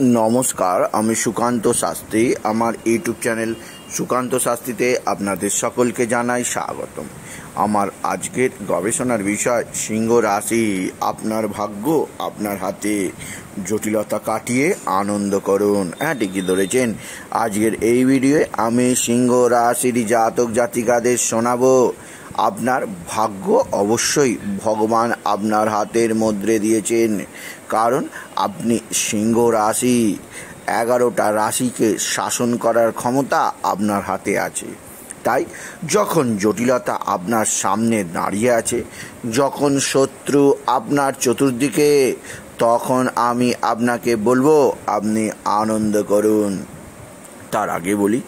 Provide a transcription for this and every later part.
নমস্কার, আমি সুকান্ত শাস্ত্রী। আমার ইউটিউব চ্যানেল সুকান্ত শাস্ত্রীতে আপনাদের সকলকে জানাই স্বাগতম। আমার আজকের গবেষণার বিষয়, সিংহ রাশি। আপনার ভাগ্য আপনার হাতে জটিলতা কাটিয়ে আনন্দ করুন। হ্যাঁ ঠিকই ধরেছেন। আজকের এই ভিডিওয়ে আমি সিংহ রাশির জাতক জাতিকাদের শোনাবো। আপনার ভাগ্য অবশ্যই ভগবান আপনার হাতের মধ্যে দিয়েছেন। কারণ আপনি সিংহ রাশি, এগারোটা রাশিকে শাসন করার ক্ষমতা আপনার হাতে আছে। তাই যখন জটিলতা আপনার সামনে দাঁড়িয়ে আছে, যখন শত্রু আপনার চতুর্দিকে, তখন আমি আপনাকে বলব, আপনি আনন্দ করুন। তার আগে বলি,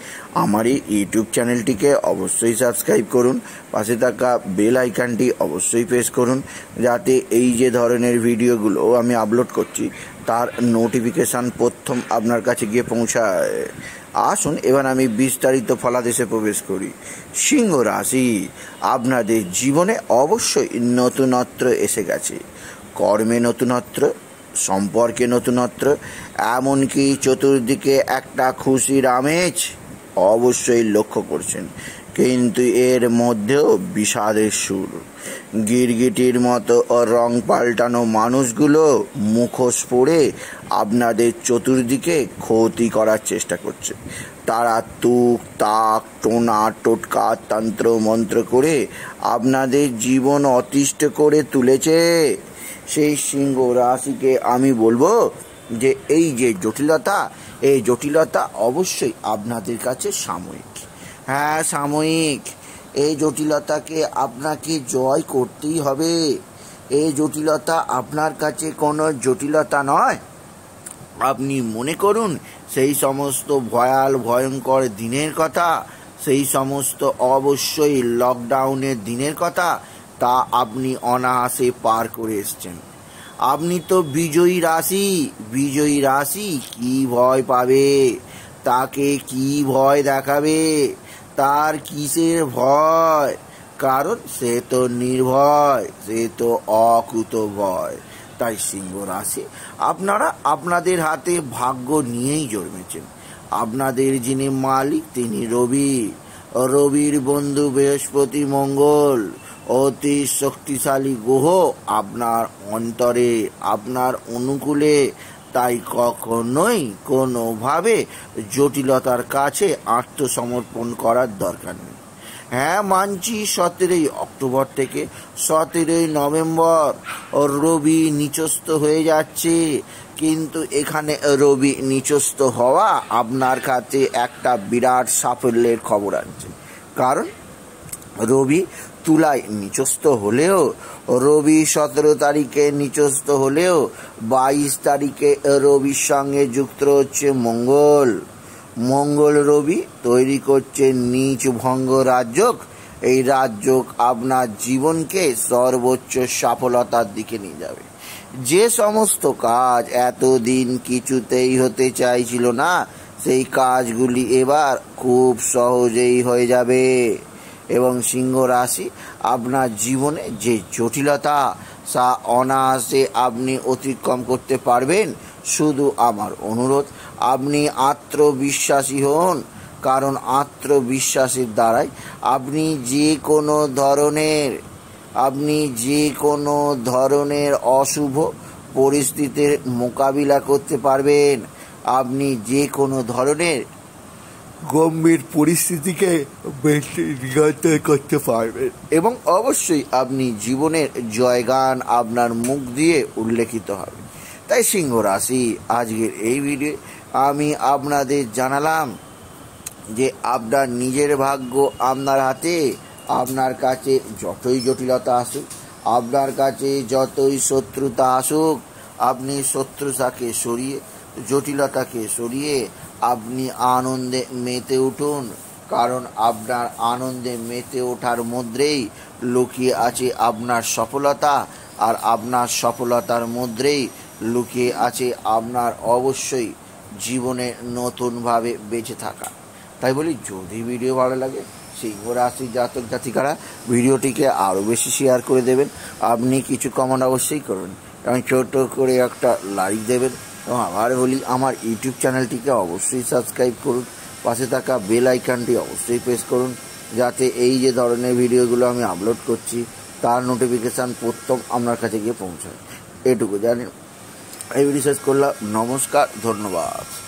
আমার এই ইউটিউব চ্যানেলটিকে অবশ্যই সাবস্ক্রাইব করুন, পাশে থাকা বেল আইকনটি অবশ্যই প্রেস করুন, যাতে এই যে ধরনের ভিডিওগুলো আমি আপলোড করছি, তার নোটিফিকেশান প্রথম আপনার কাছে গিয়ে পৌঁছায়। আসুন, এবার আমি বিস্তারিত ফলাদেশে প্রবেশ করি। সিংহ রাশি, আপনাদের জীবনে অবশ্যই নতুনত্ব এসে গেছে। কর্মে নতুনত্ব সম্পর্কে নতুনত্ব এমনকি চতুর্দিকে একটা খুশির আমেজ অবশ্যই লক্ষ্য করছেন। কিন্তু এর মধ্যেও বিষাদের সুর। গিরগিটির মতো রং পাল্টানো মানুষগুলো মুখোশ পড়ে আপনাদের চতুর্দিকে ক্ষতি করার চেষ্টা করছে। তারা তুক, তাক, টোনা, টোটকা তন্ত্র মন্ত্র করে আপনাদের জীবন অতিষ্ঠ করে তুলেছে। সেই সিংহ রাশিকে আমি বলব যে এই যে জটিলতা, এই জটিলতা অবশ্যই আপনাদের কাছে সাময়িক। হ্যাঁ সাময়িক। এই জটিলতাকে আপনাকে জয় করতেই হবে। এই জটিলতা আপনার কাছে কোনো জটিলতা নয়। আপনি মনে করুন, সেই সমস্ত ভয়াল, ভয়ঙ্কর দিনের কথা, সেই সমস্ত অবশ্যই লকডাউনের দিনের কথা তা আপনি অনায়াসে পার করে এসছেন। আপনি তো বিজয়ী রাশি বিজয়ী রাশি কি ভয় পাবে? তাকে কি ভয় দেখাবে? তার কিসের ভয়? কারণ সে তো নির্ভয়, সে তো অকুত ভয়। তাই সিংহ রাশি, আপনারা আপনাদের হাতে ভাগ্য নিয়েই জন্মেছেন। আপনাদের যিনি মালিক, তিনি রবি। রবির বন্ধু বৃহস্পতি মঙ্গল। অতি শক্তিশালী গ্রহ আপনার অন্তরে, আপনার অনুকূলে। তাই কখনোই কোনোভাবে জটিলতার কাছে আত্মসমর্পণ করার দরকার নেই। হ্যাঁ মানছি সতেরোই অক্টোবর থেকে সতেরোই নভেম্বর রবি নিচস্ত হয়ে যাচ্ছে। কিন্তু এখানে রবি নিচস্ত হওয়া আপনার কাছে একটা বিরাট সাফল্যের খবর আনছে কারণ রবি তুলায় নিচস্ত হলেও, রবি সতেরো তারিখে নিচস্ত হলেও, বাইশ তারিখে রবির সঙ্গে যুক্ত হচ্ছে মঙ্গল। মঙ্গল রবি তৈরি করছে নিচ ভঙ্গ রাজ্যক এই রাজ্যক আপনার জীবনকে সর্বোচ্চ সফলতার দিকে নিয়ে যাবে। যে সমস্ত কাজ এতদিন কিছুতেই হতে চাইছিল না, সেই কাজগুলি এবার খুব সহজেই হয়ে যাবে। এবং সিংহ রাশি আপনার জীবনে যে জটিলতা, তা অনায়াসে আপনি অতিক্রম করতে পারবেন। শুধু আমার অনুরোধ, আপনি আত্মবিশ্বাসী হন। কারণ আত্মবিশ্বাসের দ্বারাই আপনি যে কোনো ধরনের, আপনি যে কোনো ধরনের অশুভ পরিস্থিতির মোকাবিলা করতে পারবেন। আপনি যে কোনো ধরনের গম্ভীর পরিস্থিতিকে নিয়ন্ত্রণ করতে পারবেন। এবং অবশ্যই আপনি জীবনের জয়গান আপনার মুখ দিয়ে উল্লেখিত হবে। তাই সিংহ রাশি, আজকের এই ভিডিও আমি আপনাদের জানালাম যে আপনার নিজের ভাগ্য আপনার হাতে, আপনার কাছে যতই জটিলতা আসুক, আপনার কাছে যতই শত্রুতা আসুক, আপনি শত্রুতাকে সরিয়ে জটিলতাকে সরিয়ে আপনি আনন্দে মেতে উঠুন, কারণ আপনার আনন্দে মেতে ওঠার মধ্যেই লুকিয়ে আছে আপনার সফলতা, আর আপনার সফলতার মধ্যেই লুকিয়ে আছে আপনার অবশ্যই জীবনে নতুনভাবে বেঁচে থাকা। তাই বলি, যদি ভিডিও ভালো লাগে সিংহ রাশি জাতক জাতিকারা ভিডিওটিকে আরও বেশি শেয়ার করে দেবেন। আপনি কিছু কমেন্ট অবশ্যই করবেন এবং ছোট করে একটা লাইক দেবেন। এবং আবার বলি, আমার ইউটিউব চ্যানেলটিকে অবশ্যই সাবস্ক্রাইব করুন। পাশে থাকা বেল আইকনটি অবশ্যই প্রেস করুন, যাতে এই যে ধরনের ভিডিওগুলো আমি আপলোড করছি, তার নোটিফিকেশান প্রথম আপনার কাছে গিয়ে পৌঁছায়। এটুকু জানি। এই ভিডিও শেষ করলাম। নমস্কার, ধন্যবাদ।